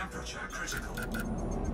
Temperature critical.